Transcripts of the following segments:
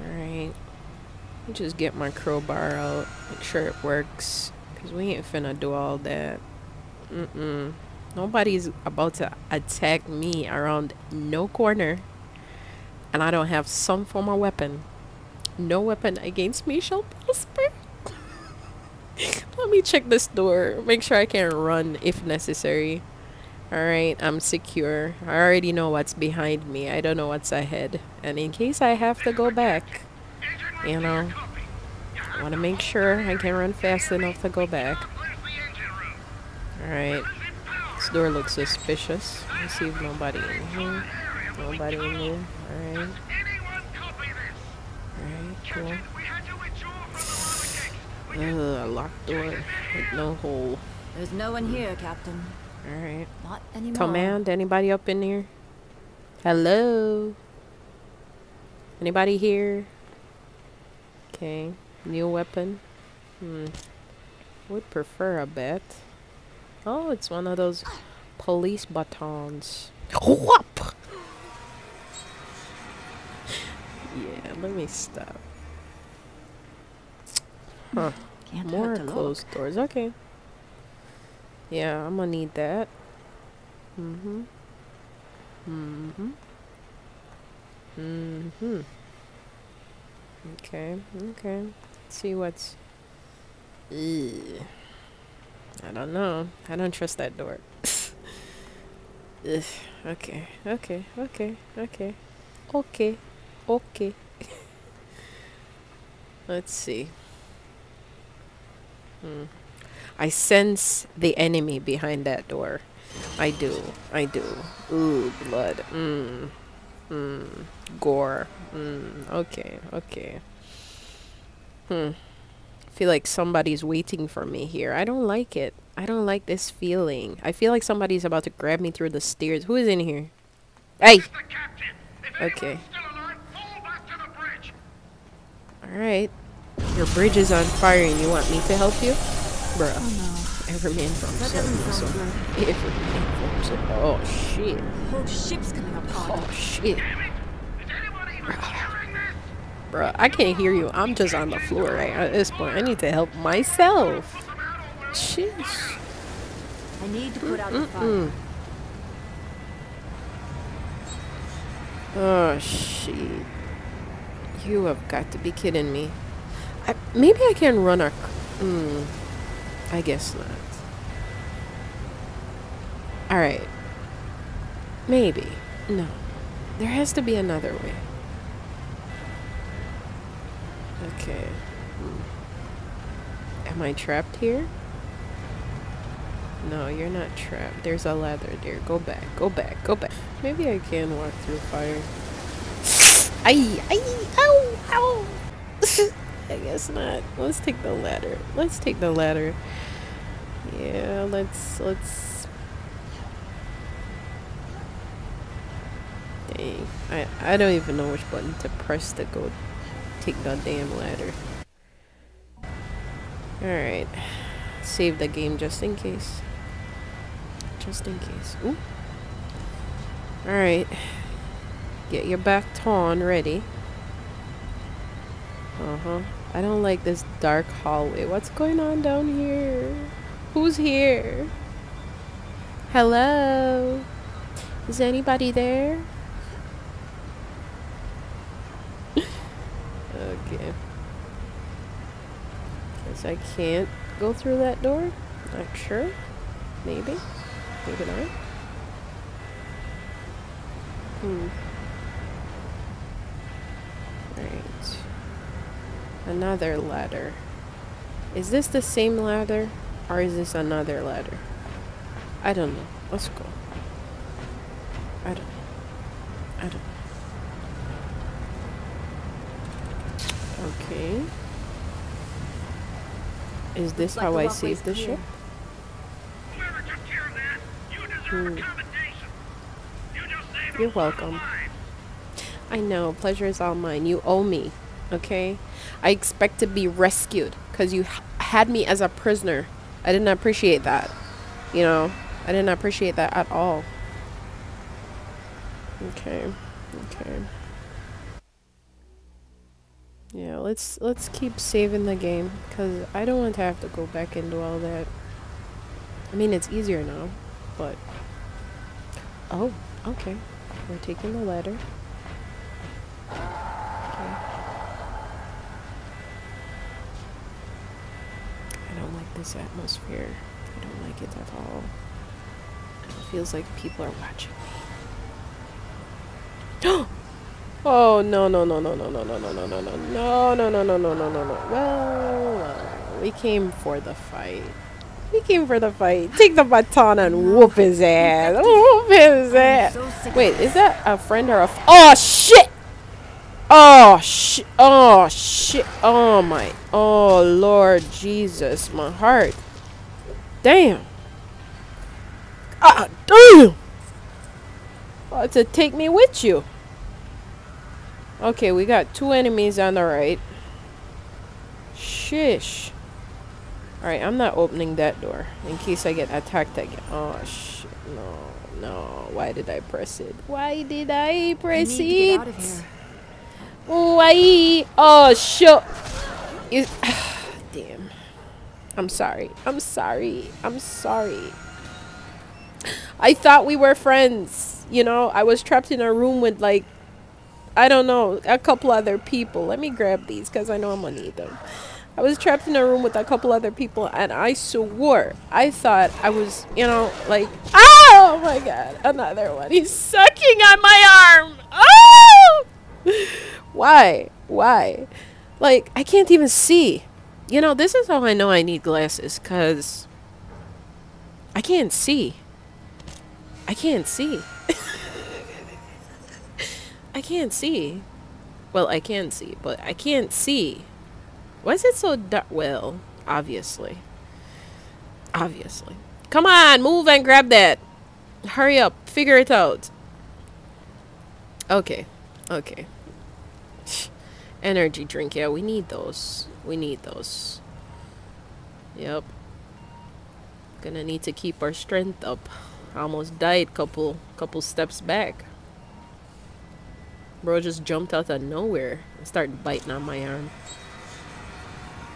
Alright. Let me just get my crowbar out. Make sure it works. Because we ain't finna do all that. Mm-mm. Nobody's about to attack me around no corner. And I don't have some form of weapon. No weapon against me shall prosper. Let me check this door. Make sure I can run if necessary. Alright, I'm secure. I already know what's behind me. I don't know what's ahead. And in case I have to go back, you know, I want to make sure I can run fast enough to go back. Alright. This door looks suspicious. Let's see if nobody in here. Nobody in here. Alright. Alright, cool. Ugh, a locked door with no hole. There's no one here, Captain. Alright. Not anymore. Command, anybody up in here? Hello? Anybody here? Okay. New weapon. Hmm. Would prefer a bat. Oh, it's one of those police batons. Whoop! yeah, let me stop. Huh. Can't More closed look. doors. Okay. Yeah, I'm gonna need that. Mm-hmm. Mm-hmm. Mm-hmm. Okay, okay. Let's see what's... I don't know. I don't trust that door. Ugh. Okay, okay, okay, okay. Okay, okay. Let's see. Hmm. I sense the enemy behind that door. I do. I do. Ooh, blood. Mmm. Mmm. Gore. Mmm. Okay. Okay. Hmm. feel like somebody's waiting for me here. I don't like it. I don't like this feeling. I feel like somebody's about to grab me through the stairs. Who is in here? Hey! Okay. Alright. Your bridge is on fire and you want me to help you? Bruh. Oh Every man from That doesn't some, sound every man from some. Oh shit. Whole ship's coming apart. Oh shit. Bruh, I can't hear you. I'm just on the floor right at this point. I need to help myself. Sheesh. I need to put out the fire. Mm. Oh shit. You have got to be kidding me. I, maybe I can run a. Hmm. I guess not. Alright. Maybe. No. There has to be another way. Okay. Hmm. Am I trapped here? No, you're not trapped. There's a ladder there. Go back. Go back. Go back. Maybe I can walk through fire. Ay, ay, ow, ow. I guess not. Let's take the ladder. Let's take the ladder. Yeah, let's, let's. Dang. I, I don't even know which button to press to go take the damn ladder. Alright. Save the game just in case. Just in case. Ooh. Alright. Get your baton ready. Uh-huh. I don't like this dark hallway. What's going on down here? Who's here? Hello? Is anybody there? okay. Guess I can't go through that door? Not sure. Maybe. Maybe not. Hmm. Right. Another ladder. Is this the same ladder? Or is this another ladder? I don't know. Let's go. I don't know. I don't know. Okay. Is this Like how I walkway's save the ship? Hmm. You're welcome. I know. Pleasure is all mine. You owe me. Okay? I expect to be rescued because you had me as a prisoner. I didn't appreciate that. You know? I didn't appreciate that at all. Okay. Okay. Yeah, let's let's keep saving the game because I don't want to have to go back into all that. I mean, it's easier now, but oh, okay. We're taking the ladder. Okay. I don't like this atmosphere. I don't like it at all. It feels like people are watching me. Oh no no no no no no no no no no no no no no no no no no no well we came for the fight. We came for the fight. Take the baton and whoop his ass. Whoop his ass. Wait, is that a friend or a? F oh shit! Oh shit! Oh shit! Oh my! Oh Lord Jesus, my heart. Damn. Ah damn. Oh, to take me with you. Okay, we got two enemies on the right. Shish. Alright, I'm not opening that door in case I get attacked again. Oh, shit. No, no. Why did I press it? Why did I press I need it? Why? Oh, shit. Is Damn. I'm sorry. I'm sorry. I'm sorry. I thought we were friends. You know, I was trapped in a room with like I don't know, a couple other people. Let me grab these because I know I'm gonna need them. I was trapped in a room with a couple other people and I swore I thought I was, you know, like, oh my god, another one. He's sucking on my arm. Oh! Why? Why? Like, I can't even see. You know, this is how I know I need glasses because I can't see. I can't see. I can't see. Well, I can see, but I can't see. Why is it so dark? Well, obviously. Obviously. Come on, move and grab that. Hurry up. Figure it out. Okay. Okay. Energy drink. Yeah, we need those. We need those. Yep. Gonna need to keep our strength up. I Almost died couple couple steps back. Bro just jumped out of nowhere and started biting on my arm.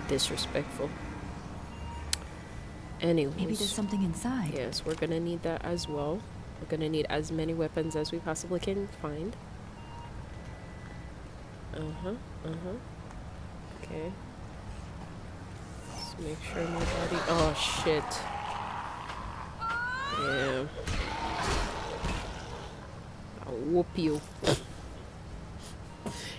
Disrespectful. Anyways. Maybe there's something inside. Yes, we're gonna need that as well. We're gonna need as many weapons as we possibly can find. Uh-huh, uh-huh. Okay. Let's make sure nobody... Oh, shit. Yeah. I'll whoop you.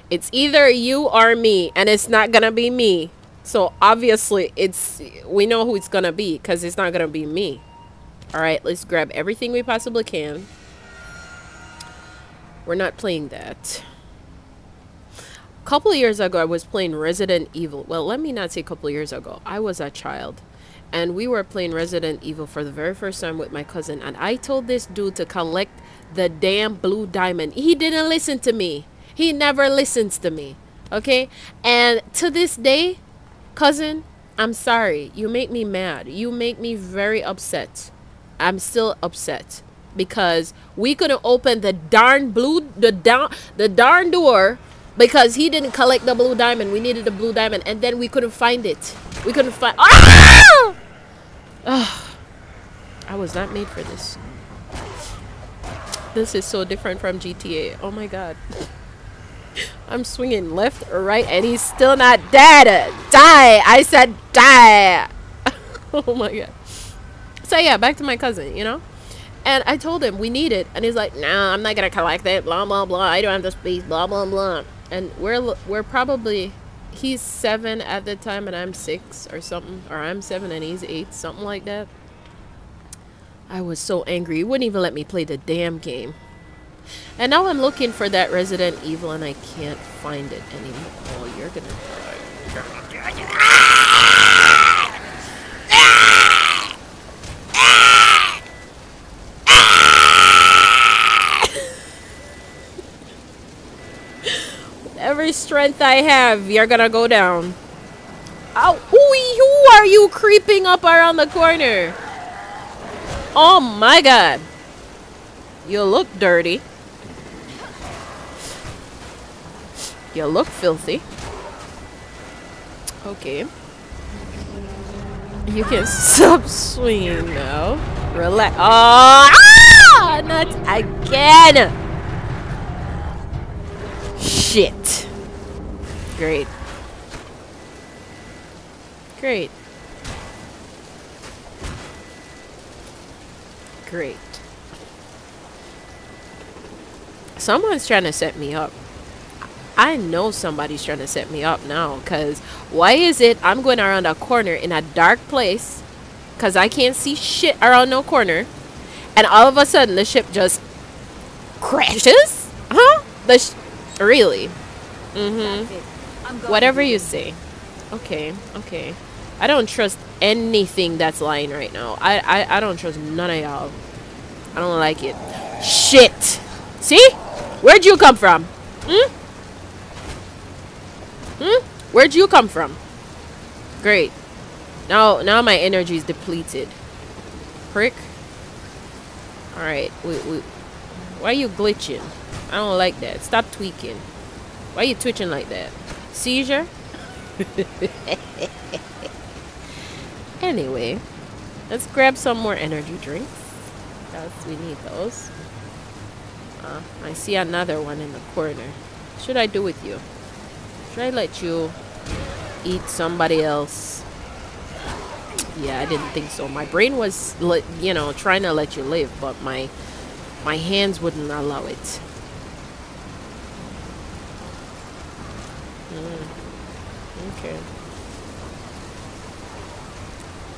It's either you or me, and it's not gonna be me. So obviously, it's we know who it's gonna be because it's not gonna be me. All right, let's grab everything we possibly can. We're not playing that. Couple years ago, I was playing Resident Evil. Well, let me not say a couple years ago. I was a child. And we were playing Resident Evil for the very first time with my cousin. And I told this dude to collect the damn blue diamond. He didn't listen to me. He never listens to me. Okay? And to this day, cousin, I'm sorry. You make me mad. You make me very upset. I'm still upset because we couldn't open the darn blue the down the darn door because he didn't collect the blue diamond. We needed the blue diamond and then we couldn't find it. We couldn't find ah! oh, I was not made for this. This is so different from GTA. Oh my god. I'm swinging left or right and he's still not dead. Die. I said die. oh my god. So yeah, back to my cousin, you know? And I told him we need it. And he's like, nah, I'm not going to collect it. Blah, blah, blah. I don't have the space. Blah, blah, blah. And we're, we're probably, he's seven at the time and I'm six or something. Or I'm seven and he's eight. Something like that. I was so angry. He wouldn't even let me play the damn game. And now I'm looking for that Resident Evil and I can't find it anymore. Oh, you're gonna Every strength I have, you're gonna go down. Oh, who, are you creeping up around the corner? Oh my god. You look dirty. You look filthy. Okay. You can stop swinging now. Relax. Oh, ah! Not again. Shit. Great. Great. Great. Someone's trying to set me up. I know somebody's trying to set me up now because why is it I'm going around a corner in a dark place because I can't see shit around no corner and all of a sudden the ship just crashes? Huh? The really? Mm-hmm. That's it. I'm going Whatever you say. Okay, okay. I don't trust anything that's lying right now. I, I, I don't trust none of y'all. I don't like it. Shit! See? Where'd you come from? Hmm? Hmm? Where'd you come from? Great. Now now my energy is depleted. Prick. Alright, we, we, why are you glitching? I don't like that. Stop tweaking. Why are you twitching like that? Seizure? anyway, let's grab some more energy drinks. Yes, we need those. Uh, I see another one in the corner. What should I do with you? Should I let you eat somebody else? Yeah, I didn't think so. My brain was, you know, trying to let you live, but my my hands wouldn't allow it. Mm. Okay.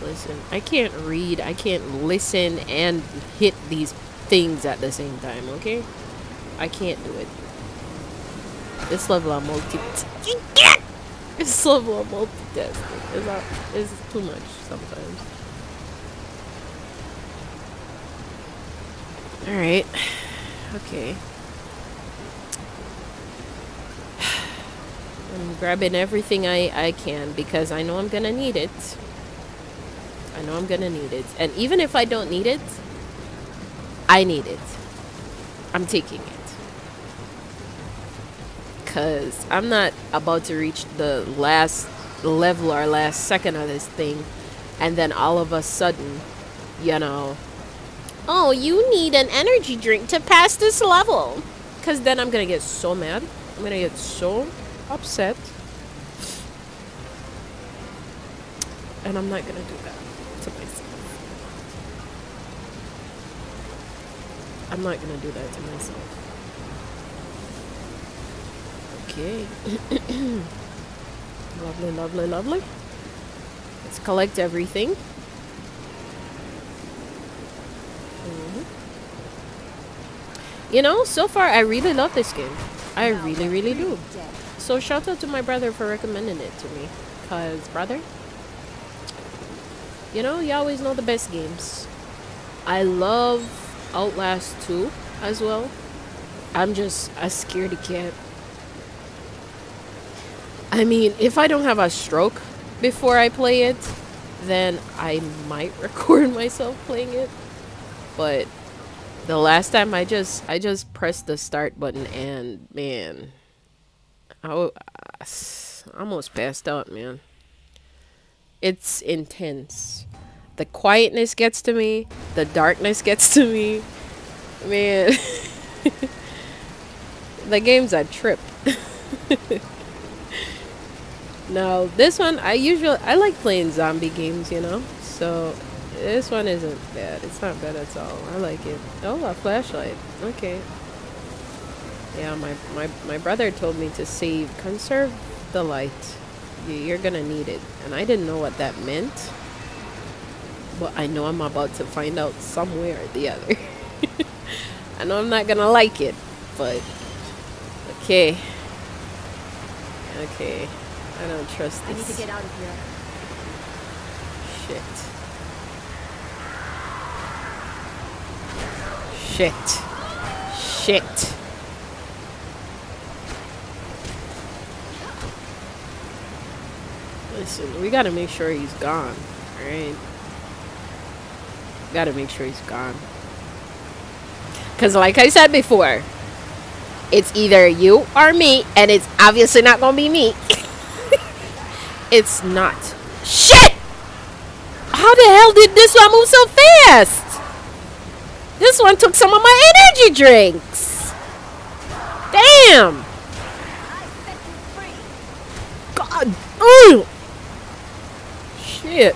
Listen, I can't read, I can't listen and hit these things at the same time, okay? I can't do it. This level of multi This level of multitasking is not is too much sometimes. Alright. Okay. I'm grabbing everything I, I can because I know I'm gonna need it. I know I'm gonna need it. And even if I don't need it, I need it. I'm taking it. Cause I'm not about to reach the last level or last second of this thing and then all of a sudden, you know, oh, you need an energy drink to pass this level. Cause then I'm gonna get so mad. I'm gonna get so upset. And I'm not gonna do that to myself. I'm not gonna do that to myself. Okay. lovely, lovely, lovely. Let's collect everything. Mhm. You know, so far I really love this game. I really, really do. So shout out to my brother for recommending it to me. Cause brother, you know, you always know the best games. I love Outlast 2 as well. I'm just a scaredy cat. I mean, if I don't have a stroke before I play it, then I might record myself playing it. But the last time I just I just pressed the start button and man, I I almost passed out, man. It's intense. The quietness gets to me. The darkness gets to me. Man, the game's a trip. now this one, I usually I like playing zombie games, you know. So this one isn't bad. It's not bad at all. I like it. Oh, a flashlight. Okay. Yeah, my, my, my brother told me to save, conserve the light. You- You're gonna need it. And I didn't know what that meant. But I know I'm about to find out somewhere or the other. I know I'm not gonna like it, but okay. Okay. I don't trust this. I need to get out of here. shit. Shit. Shit. Listen, we gotta make sure he's gone, right? Gotta make sure he's gone. Because, like I said before, it's either you or me, and it's obviously not gonna be me. It's not. Shit! How the hell did this one move so fast? This one took some of my energy drinks. Damn! God. Ooh. Shit.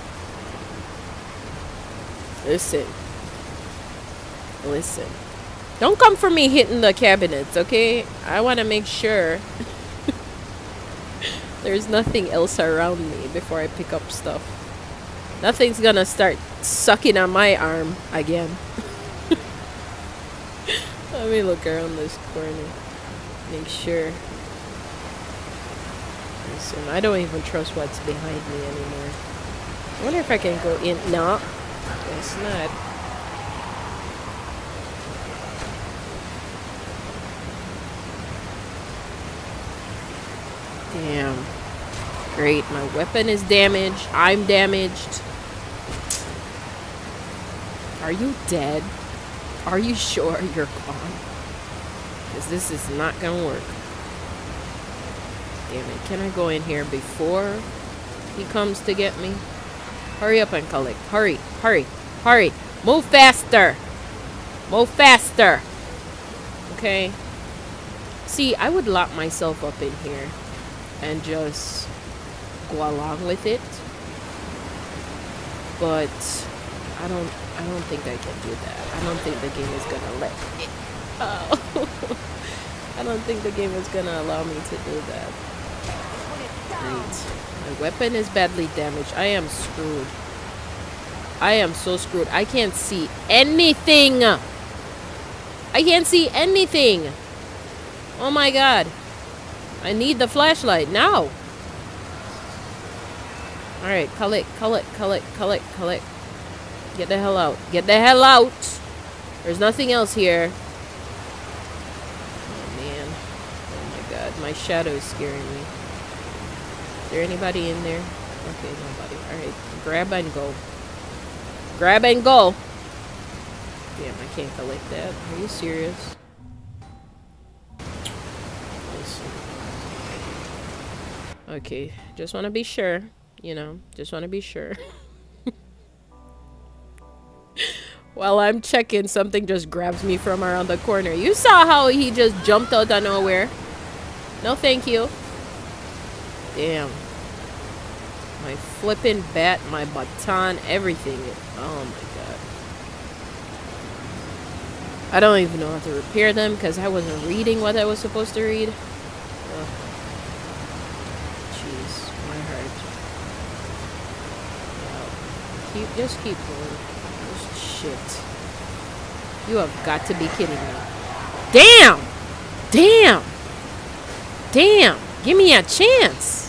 Listen. Listen. Don't come for me hitting the cabinets, okay? I want to make sure there's nothing else around me before I pick up stuff. Nothing's gonna start sucking on my arm again. Let me look around this corner. Make sure. Listen, I don't even trust what's behind me anymore. I wonder if I can go in. No. it's not. Damn. Great, my weapon is damaged. I'm damaged. Are you dead? Are you sure you're gone? Because this is not gonna work. Damn it, can I go in here before he comes to get me? Hurry up and collect. Hurry, hurry, hurry. Move faster. Move faster. Okay. See, I would lock myself up in here and just go along with it. But I don't I don't think I can do that. I don't think the game is gonna let me. Oh. I don't think the game is gonna allow me to do that. Great. My weapon is badly damaged. I am screwed. I am so screwed. I can't see anything. I can't see anything. Oh my god. I need the flashlight now. Alright, collect, collect, collect, collect, collect. Get the hell out. Get the hell out! There's nothing else here. Oh man. Oh my god, my shadow is scaring me. Is there anybody in there? Okay, nobody. Alright, grab and go. Grab and go! Damn, I can't collect that. Are you serious? Okay, just want to be sure. You know, just want to be sure. While I'm checking, something just grabs me from around the corner. You saw how he just jumped out of nowhere. No thank you. Damn. My flipping bat, my baton, everything. Oh my god. I don't even know how to repair them because I wasn't reading what I was supposed to read. Jeez, my heart. Keep, just keep going. Just shit. You have got to be kidding me. Damn! Damn! Damn! Give me a chance!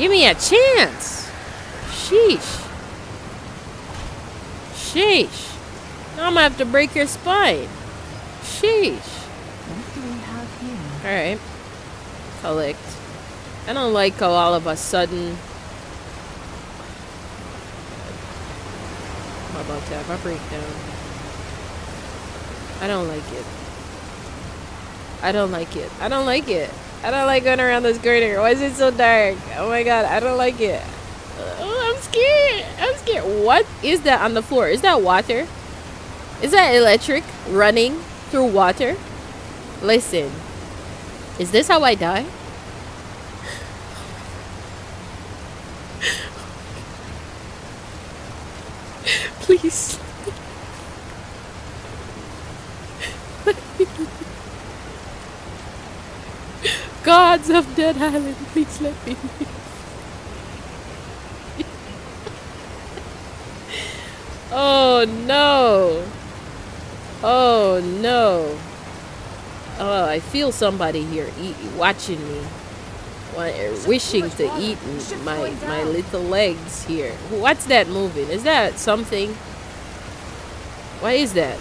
Give me a chance! Sheesh. Sheesh. Now I'm gonna have to break your spine. Sheesh. Alright. Collect. I don't like how all of a sudden... I'm about to have a breakdown. I don't like it. I don't like it. I don't like it. I don't like going around this corner. Why is it so dark? Oh my god, I don't like it. Oh, I'm scared. I'm scared. What is that on the floor? Is that water? Is that electric running through water? Listen. Is this how I die? Please. Gods of Dead Island, please let me leave. oh no. Oh no. Oh, I feel somebody here eat, watching me. Wishing to eat my my little legs here. What's that moving? Is that something? What is that?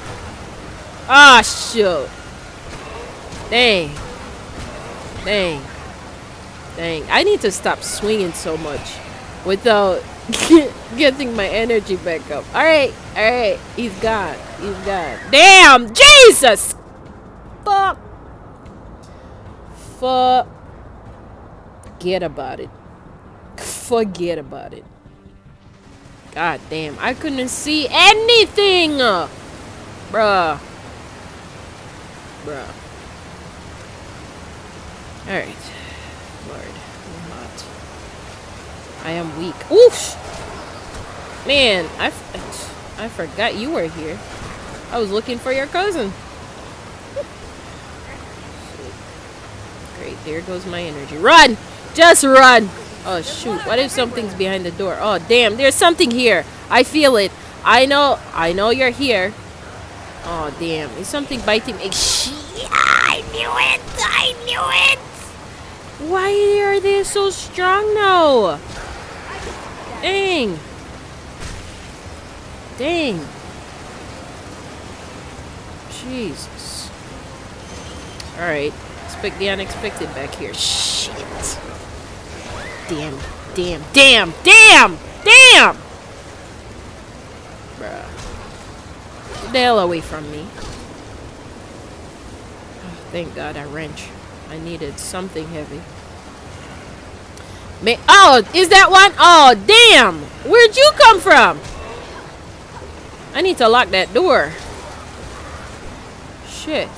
Ah, shoot. Dang. Dang. Dang. I need to stop swinging so much without getting my energy back up. Alright. Alright. He's gone. He's gone. Damn. Jesus. Fuck. Fuck. Forget about it. Forget about it. God damn, I couldn't see anything! Bruh. Bruh. Alright. Lord, I'm. I am weak. Oof! Man, I, I forgot you were here. I was looking for your cousin. Great, there goes my energy. Run! Just run! Oh shoot, what if something's behind the door? Oh damn, there's something here. I feel it. I know, I know you're here. Oh damn, is something biting me? I knew it! I knew it! Why are they so strong now? Dang. Dang. Jesus. Alright. Expect the unexpected back here. Shit. Damn. Damn. Damn. Damn! Damn! Bruh. Get the hell away from me. Oh, thank God I wrench. I needed something heavy. Oh, is that one? Oh, damn! Where'd you come from? I need to lock that door. Shit.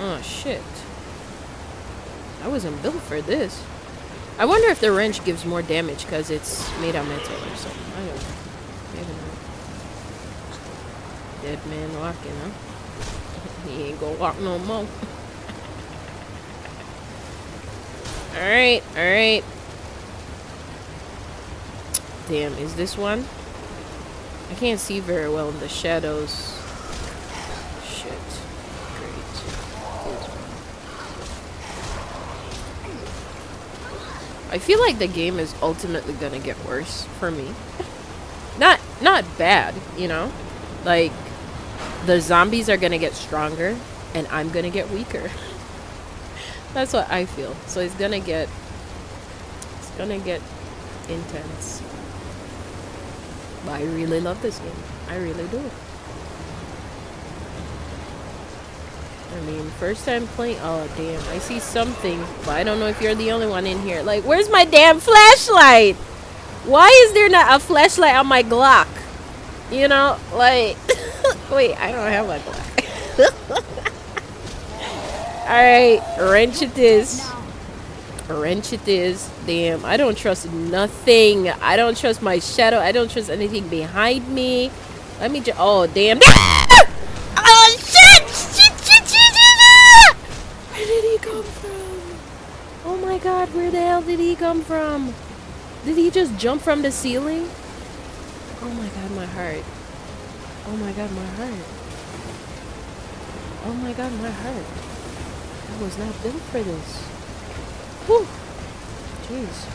Oh, shit. I wasn't built for this. I wonder if the wrench gives more damage because it's made out of metal or something. I don't know. Maybe not. Dead man walking, huh? he ain't gonna walk no more. Alright, alright. Damn, is this one? I can't see very well in the shadows. Shit. Great. I feel like the game is ultimately gonna get worse for me. not not bad, you know? Like the zombies are gonna get stronger and I'm gonna get weaker. That's what I feel. So it's gonna get it's gonna get intense. But I really love this game. I really do. I mean, first time playing. Oh, damn. I see something, but I don't know if you're the only one in here. Like, where's my damn flashlight? Why is there not a flashlight on my Glock? You know, like, wait, I don't have a Glock. Alright, wrench it is. Wrench it is. Damn, I don't trust nothing. I don't trust my shadow. I don't trust anything behind me. Let me just. Oh, damn. oh, shit! Shit, shit, shit! Where did he come from? Oh my god, where the hell did he come from? Did he just jump from the ceiling? Oh my god, my heart. Oh my god, my heart. Oh my god, my heart. I was not built for this. Whew. Jeez.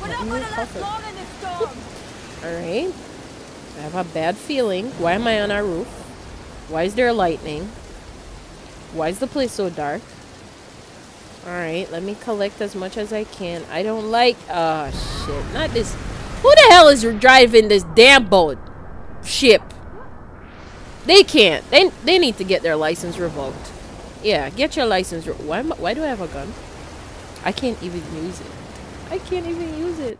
We're not gonna last long in this storm. Alright. I have a bad feeling. Why am I on our roof? Why is there lightning? Why is the place so dark? Alright, let me collect as much as I can. I don't like... Oh, shit. Not this... Who the hell is driving this damn boat? Ship. They can't. They, they need to get their license revoked. Yeah, get your license. Why, am, why do I have a gun? I can't even use it. I can't even use it.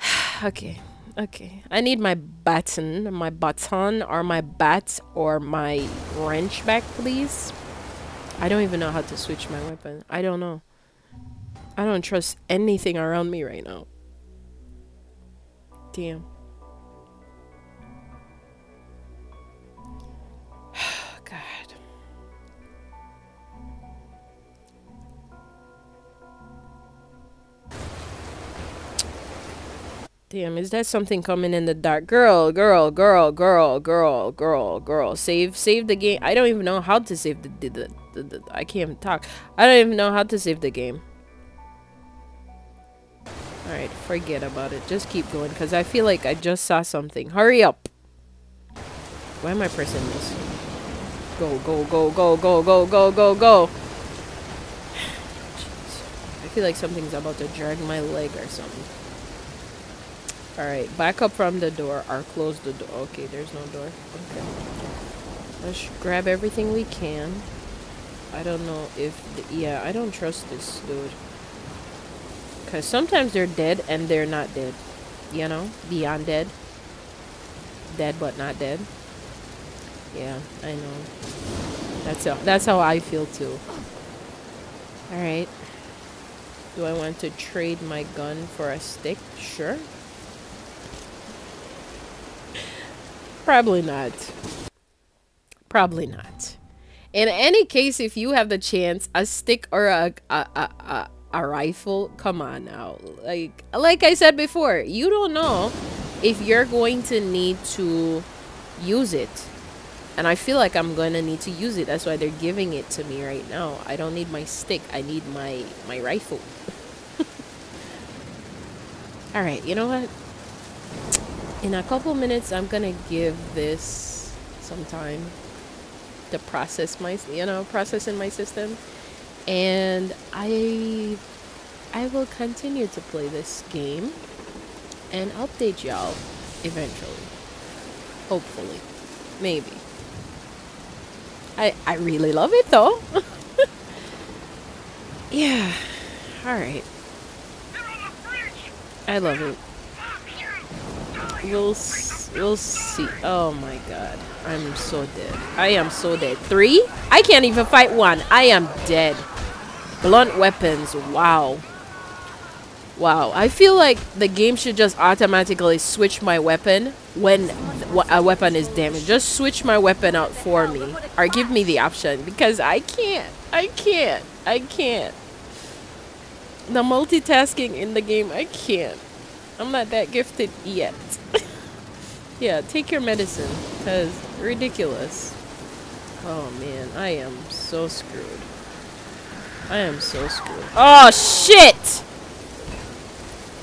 okay. Okay. I need my baton, my baton, or my bat, or my wrench back, please. I don't even know how to switch my weapon. I don't know. I don't trust anything around me right now. Damn. Damn, is that something coming in the dark? Girl, girl, girl, girl, girl, girl, girl. Save, save the game. I don't even know how to save the, the, the, the, I can't talk. I don't even know how to save the game. Alright, forget about it. Just keep going, because I feel like I just saw something. Hurry up! Why am I pressing this? Go, go, go, go, go, go, go, go, go! Jeez. I feel like something's about to drag my leg or something. Alright, back up from the door or close the door. Okay, there's no door. Okay. Let's grab everything we can. I don't know if... The, yeah, I don't trust this dude. Because sometimes they're dead and they're not dead. You know? Beyond dead. Dead but not dead. Yeah, I know. That's how, that's how I feel too. Alright. Do I want to trade my gun for a stick? Sure. Probably not. Probably not. In any case, if you have the chance, a stick or a, a, a, a, a rifle, come on now. Like, like I said before, you don't know if you're going to need to use it. And I feel like I'm going to need to use it. That's why they're giving it to me right now. I don't need my stick. I need my, my rifle. Alright, you know what? In a couple minutes, I'm to give this some time to process my, you know, process in my system. And I, I will continue to play this game and update y'all eventually. Hopefully. Maybe. I, I really love it though. yeah. Alright. I love it. We'll, we'll see. Oh my god. I'm so dead. I am so dead. Three? I can't even fight one. I am dead. Blunt weapons. Wow. Wow. I feel like the game should just automatically switch my weapon when a weapon is damaged. Just switch my weapon out for me. Or give me the option. Because I can't. I can't. I can't. The multitasking in the game, I can't. I'm not that gifted yet. yeah, take your medicine. Because ridiculous. Oh man, I am so screwed. I am so screwed. Oh shit!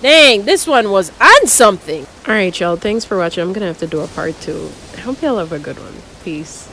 Dang, this one was on something. Alright, y'all. Thanks for watching. I'm to have to do a part two. I hope y'all have a good one. Peace.